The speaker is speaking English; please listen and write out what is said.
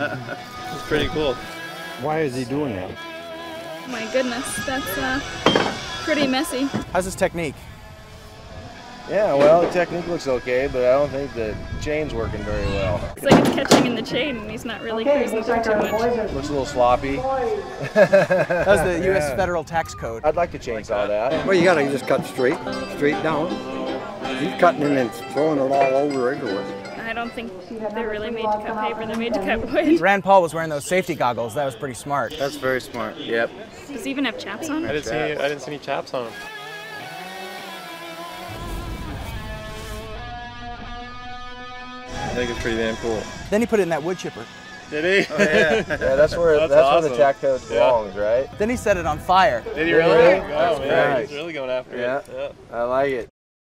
It's pretty cool. Why is he doing that? My goodness, that's uh, pretty messy. How's his technique? Yeah, well, the technique looks okay, but I don't think the chain's working very well. It's like it's catching in the chain and he's not really cruising through too much. Looks a little sloppy. That's the U.S. Yeah. Federal Tax Code. I'd like to chainsaw that. Well, you gotta just cut straight, straight down. He's cutting it and throwing it all over everywhere. I don't think they're really made to cut paper, they're made to cut wood. Rand Paul was wearing those safety goggles. That was pretty smart. That's very smart. Yep. Does he even have chaps on? I didn't see any, I didn't see any chaps on him. Think it's pretty damn cool. Then he put it in that wood chipper. Did he? Oh, yeah. yeah, that's where That's that's, where the tack code Yeah. belongs, right? Then he set it on fire. Did he really? really? Oh That's man, nice. he's really going after Yeah. it. Yeah. I like it.